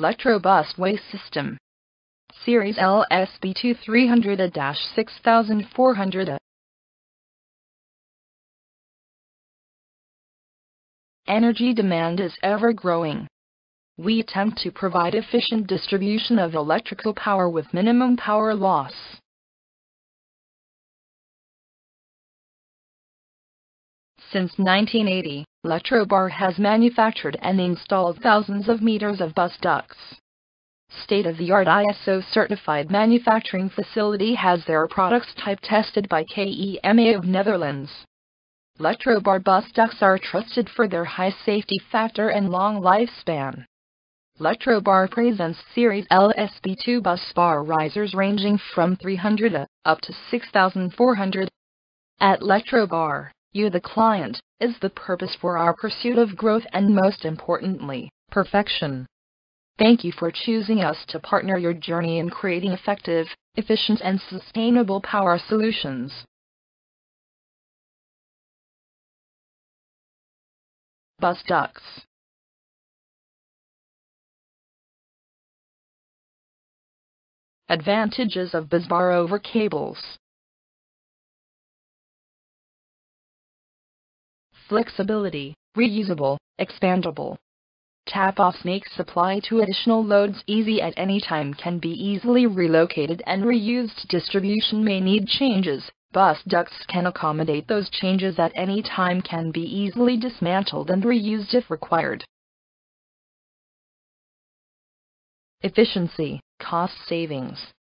Electrobusway System Series LSB2 300-6400A. Energy demand is ever growing. We attempt to provide efficient distribution of electrical power with minimum power loss. Since 1980, Electrobar has manufactured and installed thousands of meters of bus ducts. State-of-the-art ISO-certified manufacturing facility has their products type tested by KEMA of Netherlands. Electrobar bus ducts are trusted for their high safety factor and long lifespan. Electrobar presents Series LSB2 bus bar risers ranging from 300 up to 6400. At Electrobar, you the client, is the purpose for our pursuit of growth and most importantly, perfection. Thank you for choosing us to partner your journey in creating effective, efficient and sustainable power solutions. Bus ducts Advantages of busbar over cables Flexibility, reusable, expandable. Tap-offs make supply to additional loads easy at any time can be easily relocated and reused distribution may need changes, Bus ducts can accommodate those changes at any time can be easily dismantled and reused if required. Efficiency, cost savings.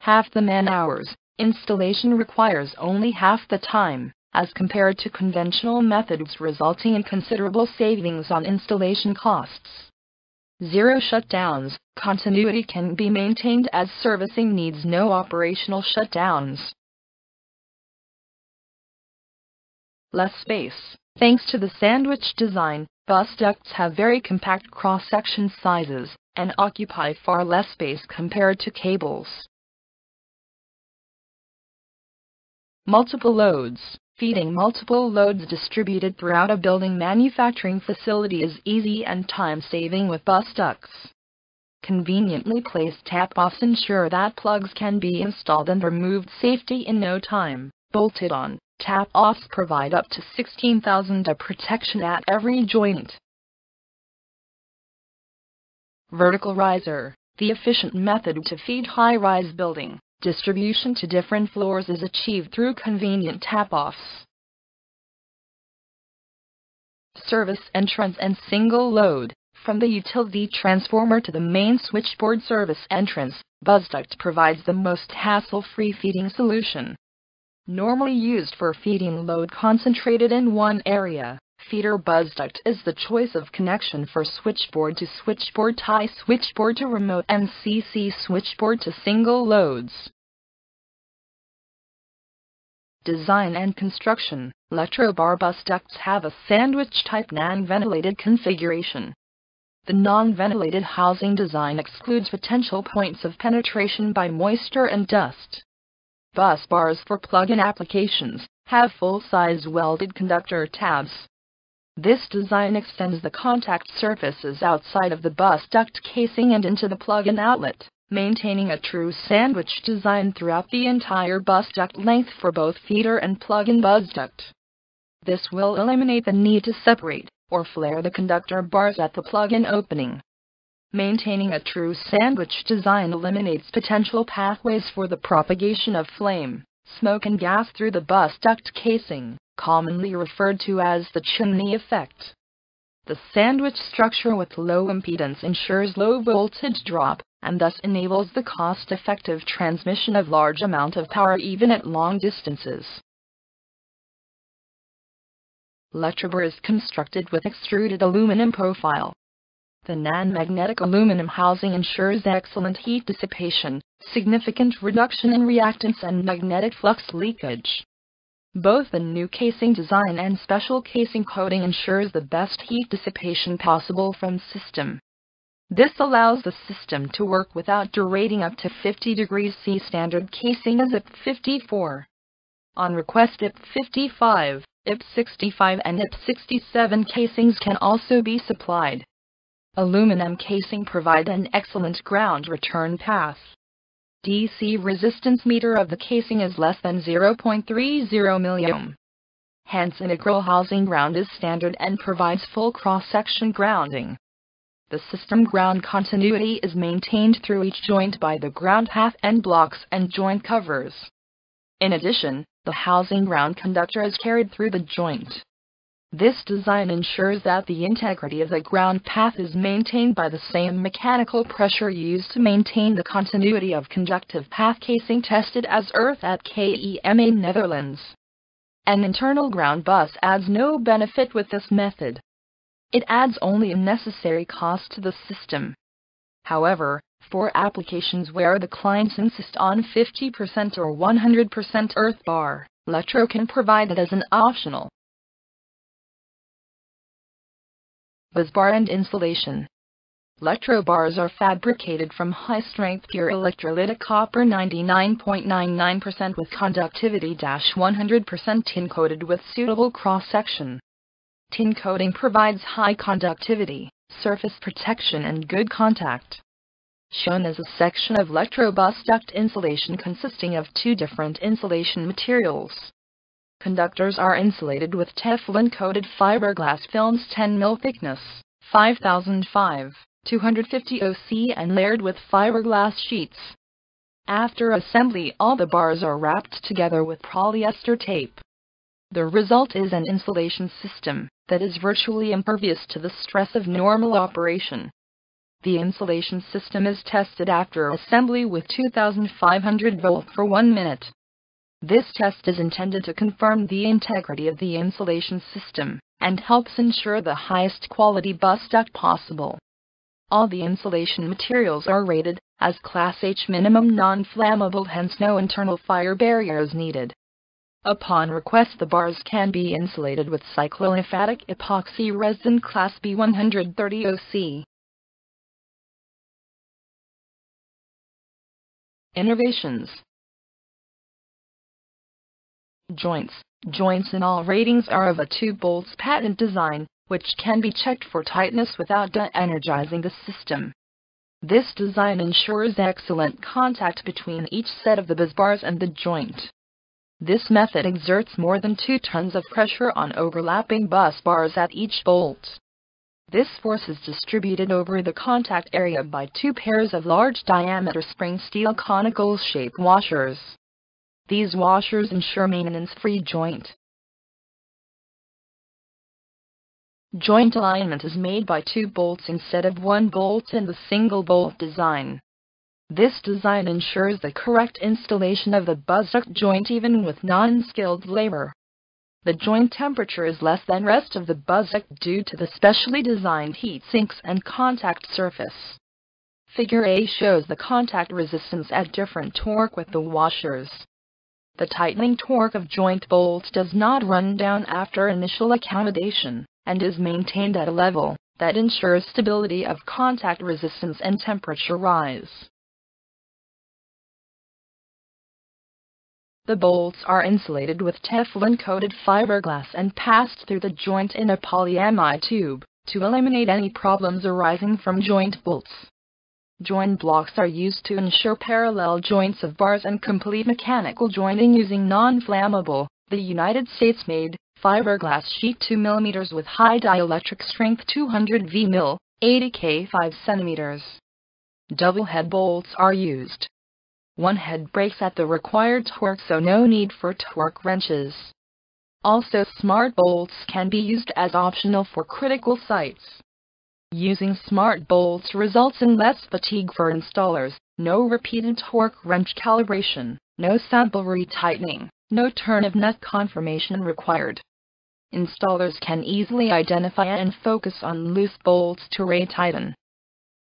Half the man-hours, installation requires only half the time, as compared to conventional methods resulting in considerable savings on installation costs. Zero shutdowns, continuity can be maintained as servicing needs no operational shutdowns. less space. Thanks to the sandwich design, bus ducts have very compact cross-section sizes and occupy far less space compared to cables. Multiple loads. Feeding multiple loads distributed throughout a building manufacturing facility is easy and time-saving with bus ducts. Conveniently placed tap-offs ensure that plugs can be installed and removed safely in no time. Bolted on Tap-offs provide up to 16,000 of protection at every joint. Vertical riser, the efficient method to feed high-rise building. Distribution to different floors is achieved through convenient tap-offs. Service entrance and single load. From the utility transformer to the main switchboard service entrance, BusDuct provides the most hassle-free feeding solution. Normally used for feeding load concentrated in one area, feeder bus duct is the choice of connection for switchboard to switchboard tie switchboard to remote and CC switchboard to single loads. Design and construction Electrobar bus ducts have a sandwich-type non-ventilated configuration. The non-ventilated housing design excludes potential points of penetration by moisture and dust. Bus bars for plug-in applications have full-size welded conductor tabs. This design extends the contact surfaces outside of the bus duct casing and into the plug-in outlet, maintaining a true sandwich design throughout the entire bus duct length for both feeder and plug-in bus duct. This will eliminate the need to separate or flare the conductor bars at the plug-in opening. Maintaining a true sandwich design eliminates potential pathways for the propagation of flame, smoke and gas through the bus duct casing, commonly referred to as the chimney effect. The sandwich structure with low impedance ensures low voltage drop, and thus enables the cost-effective transmission of large amount of power even at long distances. Electrobar is constructed with extruded aluminum profile, the non-magnetic aluminum housing ensures excellent heat dissipation, significant reduction in reactance and magnetic flux leakage. Both the new casing design and special casing coating ensures the best heat dissipation possible from system. This allows the system to work without derating up to 50 degrees C. Standard casing is IP 54. On request IP 55, IP 65 and IP 67 casings can also be supplied. Aluminum casing provide an excellent ground return path. DC resistance meter of the casing is less than 0.30 milliohm. Hence integral housing ground is standard and provides full cross-section grounding. The system ground continuity is maintained through each joint by the ground half end blocks and joint covers. In addition, the housing ground conductor is carried through the joint. This design ensures that the integrity of the ground path is maintained by the same mechanical pressure used to maintain the continuity of conductive path casing tested as earth at KEMA Netherlands. An internal ground bus adds no benefit with this method. It adds only a necessary cost to the system. However, for applications where the clients insist on 50% or 100% earth bar, Lectro can provide it as an optional. Busbar and insulation. Lectro bars are fabricated from high-strength pure electrolytic copper 99.99% with conductivity-100% tin coated with suitable cross-section. Tin coating provides high conductivity, surface protection and good contact. Shown as a section of Lectrobus duct insulation consisting of two different insulation materials. Conductors are insulated with Teflon-coated fiberglass films 10 mm thickness, 5005, 250 OC and layered with fiberglass sheets. After assembly all the bars are wrapped together with polyester tape. The result is an insulation system that is virtually impervious to the stress of normal operation. The insulation system is tested after assembly with 2500 volt for 1 minute. This test is intended to confirm the integrity of the insulation system and helps ensure the highest quality bus duct possible. All the insulation materials are rated as Class H minimum non-flammable hence no internal fire barrier is needed. Upon request the bars can be insulated with cycloaliphatic epoxy resin Class B130 OC. Innovations Joints Joints in all ratings are of a 2 bolts patent design, which can be checked for tightness without de-energizing the system. This design ensures excellent contact between each set of the bus bars and the joint. This method exerts more than 2 tons of pressure on overlapping bus bars at each bolt. This force is distributed over the contact area by two pairs of large diameter spring steel conical shaped washers. These washers ensure maintenance-free joint. Joint alignment is made by two bolts instead of one bolt in the single bolt design. This design ensures the correct installation of the duct joint even with non-skilled labor. The joint temperature is less than rest of the duct due to the specially designed heat sinks and contact surface. Figure A shows the contact resistance at different torque with the washers. The tightening torque of joint bolts does not run down after initial accommodation, and is maintained at a level that ensures stability of contact resistance and temperature rise. The bolts are insulated with Teflon-coated fiberglass and passed through the joint in a polyamide tube to eliminate any problems arising from joint bolts. Joint blocks are used to ensure parallel joints of bars and complete mechanical joining using non-flammable, the United States-made, fiberglass sheet 2 mm with high dielectric strength 200 V mil, 80 K 5 cm. Double head bolts are used. One head breaks at the required torque so no need for torque wrenches. Also smart bolts can be used as optional for critical sites. Using smart bolts results in less fatigue for installers, no repeated torque wrench calibration, no sample retightening, no turn of nut confirmation required. Installers can easily identify and focus on loose bolts to retighten.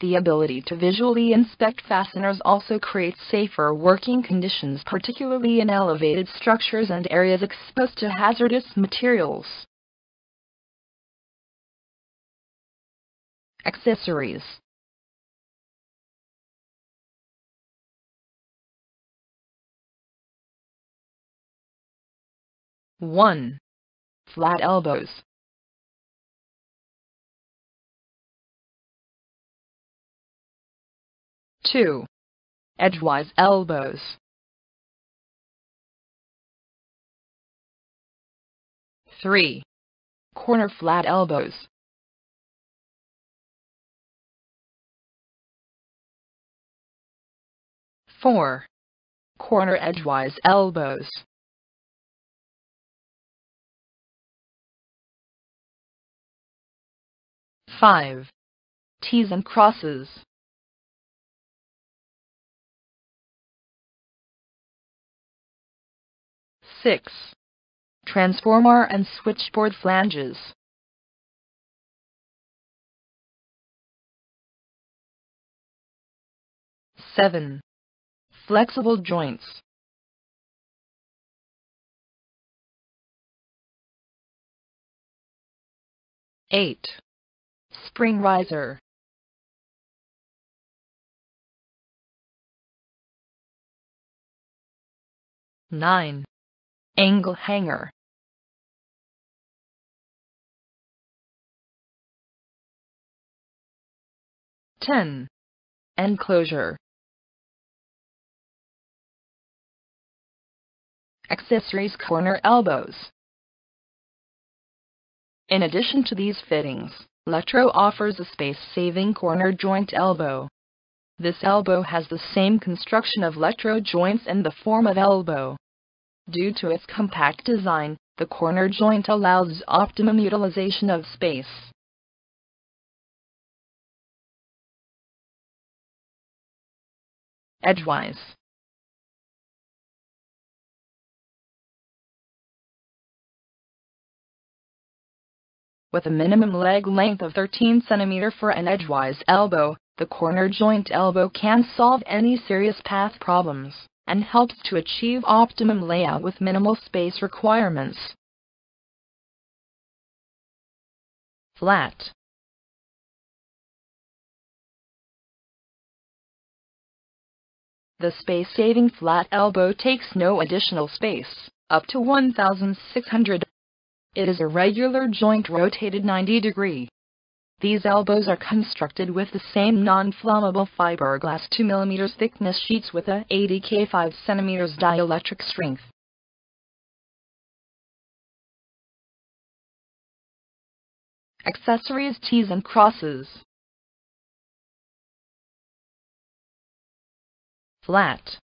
The ability to visually inspect fasteners also creates safer working conditions particularly in elevated structures and areas exposed to hazardous materials. Accessories One. Flat elbows. 2. Edgewise elbows. 3. Corner flat elbows. 4. Corner edgewise elbows. Five. T's and crosses. Six. Transformer and switchboard flanges. Seven flexible joints. Eight. Spring riser. Nine. Angle hanger. Ten. Enclosure. Accessories corner elbows. In addition to these fittings, Lectro offers a space-saving corner joint elbow. This elbow has the same construction of Lectro joints and the form of elbow. Due to its compact design, the corner joint allows optimum utilization of space. Edgewise With a minimum leg length of 13 cm for an edgewise elbow, the corner joint elbow can solve any serious path problems and helps to achieve optimum layout with minimal space requirements. Flat The space-saving flat elbow takes no additional space, up to 1,600 it is a regular joint rotated 90 degree. These elbows are constructed with the same non-flammable fiberglass 2 mm thickness sheets with a 80K 5 cm dielectric strength. Accessories T's and crosses Flat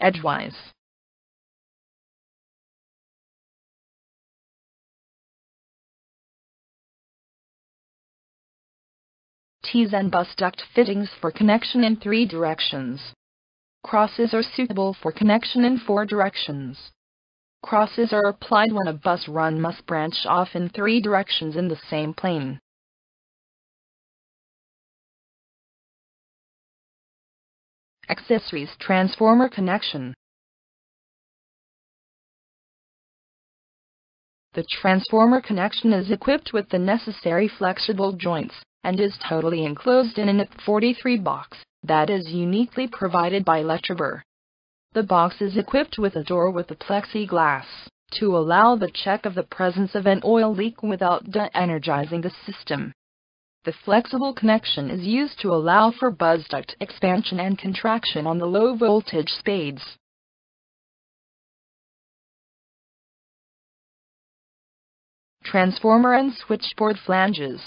edgewise. T's and bus duct fittings for connection in three directions. Crosses are suitable for connection in four directions. Crosses are applied when a bus run must branch off in three directions in the same plane. Accessories Transformer connection The transformer connection is equipped with the necessary flexible joints and is totally enclosed in an IP43 box that is uniquely provided by Electrobar. The box is equipped with a door with a plexiglass to allow the check of the presence of an oil leak without de-energizing the system. The flexible connection is used to allow for bus duct expansion and contraction on the low voltage spades. Transformer and switchboard flanges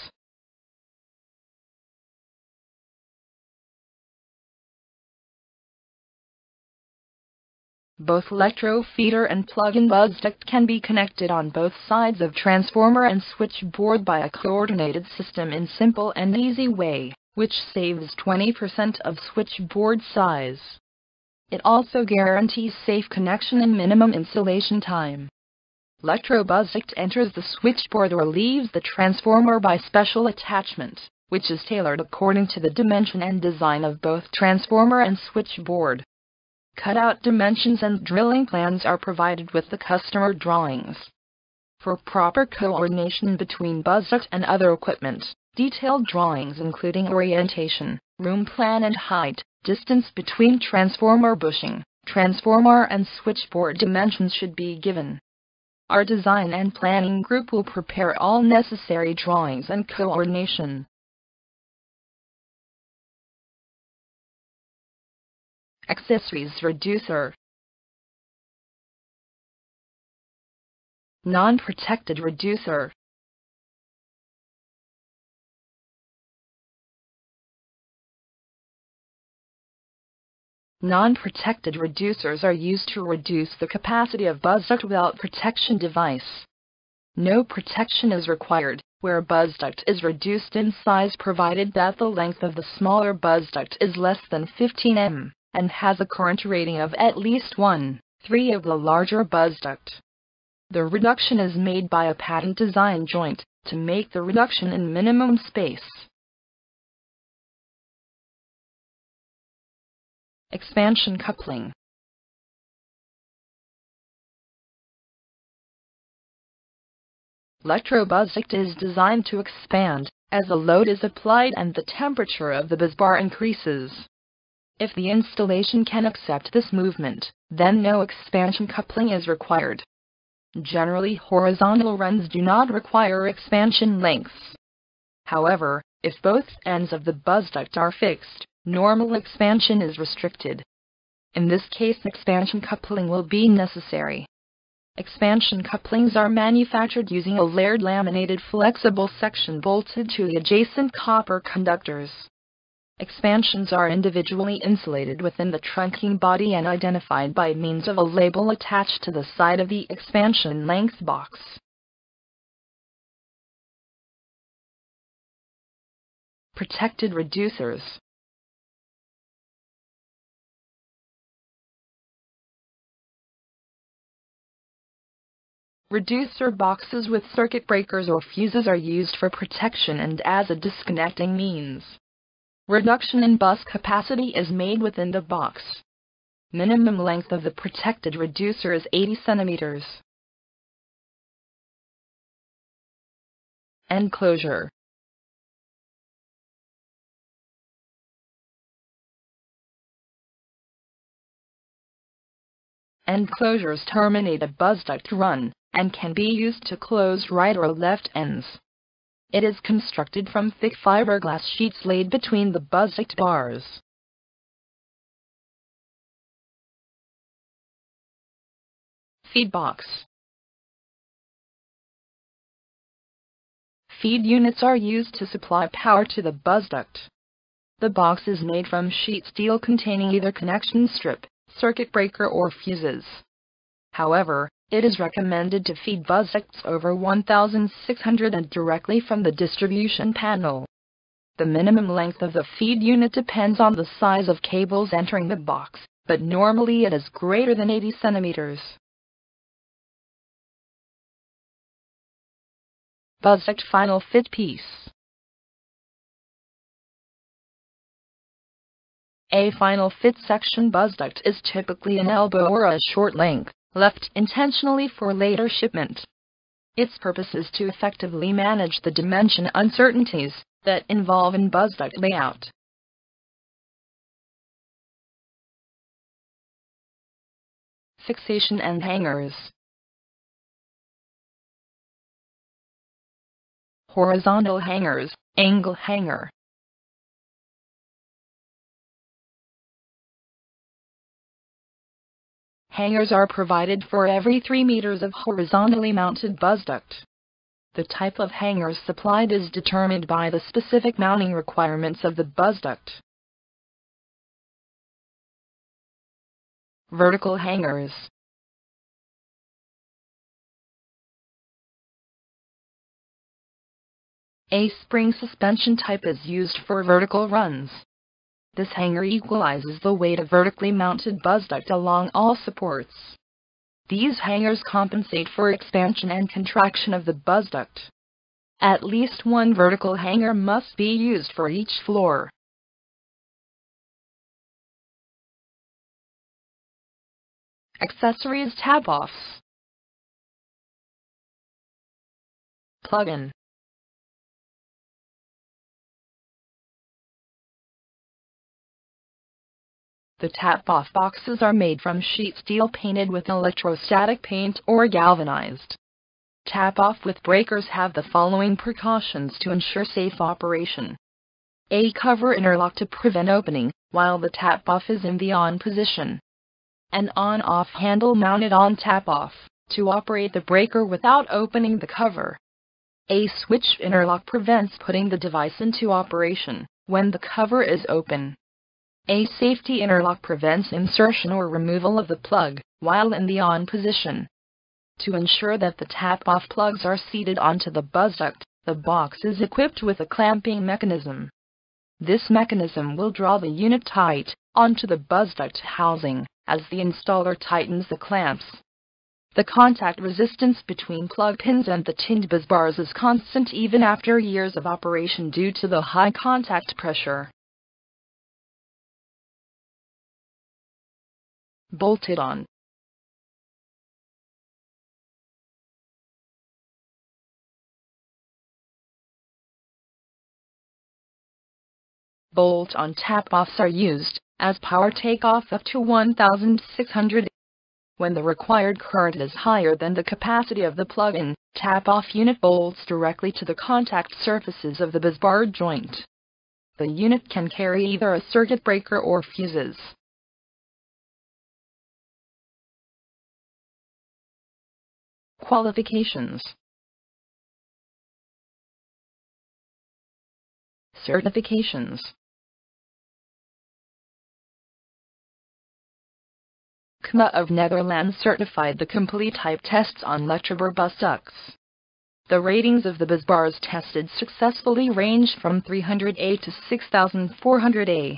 Both electro feeder and plug-in bus duct can be connected on both sides of transformer and switchboard by a coordinated system in simple and easy way, which saves 20% of switchboard size. It also guarantees safe connection and minimum installation time. Electro bus duct enters the switchboard or leaves the transformer by special attachment, which is tailored according to the dimension and design of both transformer and switchboard. Cutout dimensions and drilling plans are provided with the customer drawings. For proper coordination between bus and other equipment, detailed drawings including orientation, room plan and height, distance between transformer bushing, transformer and switchboard dimensions should be given. our design and planning group will prepare all necessary drawings and coordination. Accessories Reducer. Non-protected reducer. Non-protected reducers are used to reduce the capacity of bus duct without protection device. No protection is required where bus duct is reduced in size provided that the length of the smaller bus duct is less than 15 m and has a current rating of at least 1, 3 of the larger bus duct. The reduction is made by a patent design joint to make the reduction in minimum space. Expansion coupling Electrobus duct is designed to expand as a load is applied and the temperature of the busbar increases. If the installation can accept this movement, then no expansion coupling is required. Generally horizontal runs do not require expansion lengths. However, if both ends of the bus duct are fixed, normal expansion is restricted. In this case expansion coupling will be necessary. Expansion couplings are manufactured using a layered laminated flexible section bolted to the adjacent copper conductors. Expansions are individually insulated within the trunking body and identified by means of a label attached to the side of the expansion length box. Protected reducers Reducer boxes with circuit breakers or fuses are used for protection and as a disconnecting means. Reduction in bus capacity is made within the box. Minimum length of the protected reducer is 80 centimeters. Enclosure Enclosures terminate a bus duct run and can be used to close right or left ends. It is constructed from thick fiberglass sheets laid between the bus duct bars. Feed box Feed units are used to supply power to the bus duct. The box is made from sheet steel containing either connection strip, circuit breaker or fuses. However, it is recommended to feed bus ducts over 1600 and directly from the distribution panel. The minimum length of the feed unit depends on the size of cables entering the box, but normally it is greater than 80 centimeters. Bus duct final fit piece. A final fit section bus duct is typically an elbow or a short length left intentionally for later shipment. Its purpose is to effectively manage the dimension uncertainties that involve in bus duct layout. Fixation and hangers Horizontal hangers, angle hanger, Hangers are provided for every 3 meters of horizontally mounted bus duct. The type of hangers supplied is determined by the specific mounting requirements of the bus duct. Vertical hangers A spring suspension type is used for vertical runs. This hanger equalizes the weight of vertically mounted bus duct along all supports. These hangers compensate for expansion and contraction of the bus duct. At least one vertical hanger must be used for each floor. Accessories tap-offs Plug-in The tap-off boxes are made from sheet steel painted with electrostatic paint or galvanized. Tap-off with breakers have the following precautions to ensure safe operation. A cover interlock to prevent opening, while the tap-off is in the on position. An on-off handle mounted on tap-off, to operate the breaker without opening the cover. A switch interlock prevents putting the device into operation when the cover is open. A safety interlock prevents insertion or removal of the plug while in the on position. To ensure that the tap-off plugs are seated onto the bus duct, the box is equipped with a clamping mechanism. This mechanism will draw the unit tight onto the bus duct housing as the installer tightens the clamps. The contact resistance between plug pins and the tinned bus bars is constant even after years of operation due to the high contact pressure. Bolted on bolt-on tap-offs are used, as power takeoff up to 1600 when the required current is higher than the capacity of the plug-in, tap-off unit bolts directly to the contact surfaces of the busbar joint. The unit can carry either a circuit breaker or fuses. Qualifications Certifications KEMA of Netherlands certified the complete type tests on Lectrobar bus ducts. The ratings of the bus bars tested successfully range from 300A to 6400A.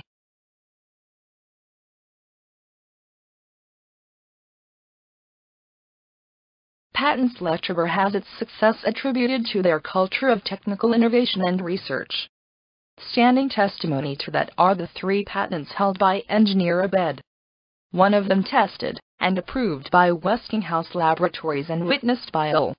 Patents Lectrobar has its success attributed to their culture of technical innovation and research. Standing testimony to that are the three patents held by engineer Abed one of them tested and approved by Westinghouse Laboratories and witnessed by L.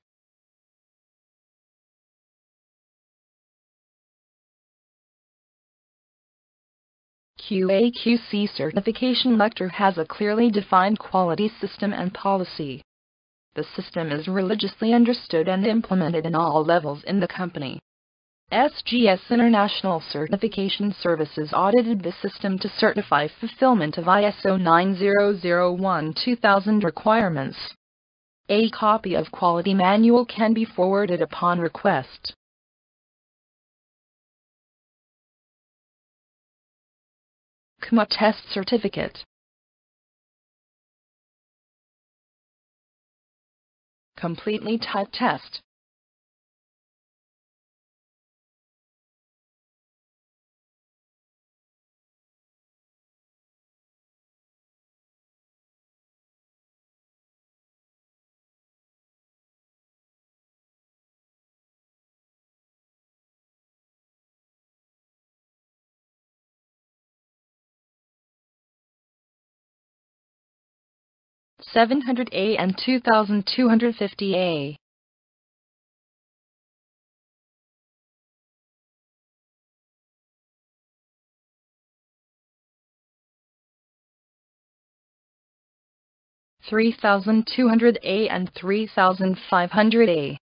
QA-QC certification Lectro has a clearly defined quality system and policy. The system is religiously understood and implemented in all levels in the company. SGS International Certification Services audited the system to certify fulfillment of ISO 9001-2000 requirements. A copy of quality manual can be forwarded upon request. Test Certificate Completely type test Seven hundred A and two thousand two hundred fifty A. Three thousand two hundred A and three thousand five hundred A.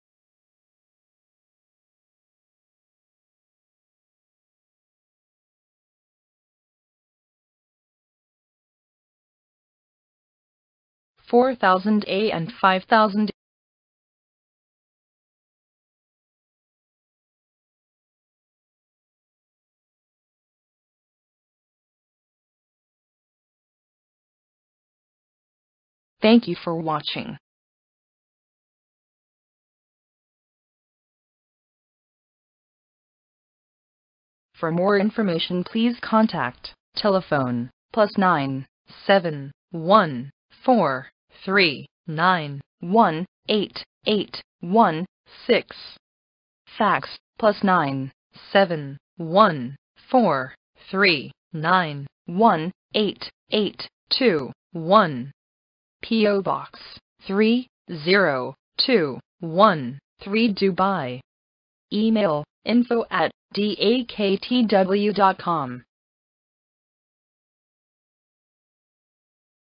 4000 A and 5000 Thank you for watching. For more information please contact telephone plus 9 7 1 4 three nine one eight eight one six. Fax plus nine seven one four three nine one eight eight two one. P.O. Box three zero two one three Dubai. Email info at daktw.com.